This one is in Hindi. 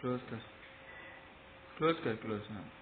क्लोज कर. क्लोज कर क्लोज हाँ.